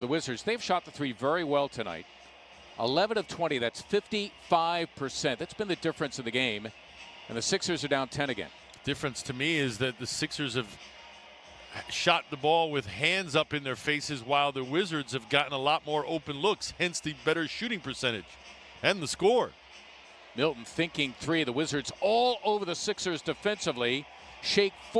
The Wizards, they've shot the three very well tonight. 11 of 20, that's 55%. That's been the difference in the game. And the Sixers are down 10 again. Difference to me is that the Sixers have shot the ball with hands up in their faces while the Wizards have gotten a lot more open looks, hence the better shooting percentage and the score. Milton thinking three. The Wizards all over the Sixers defensively. Shake four.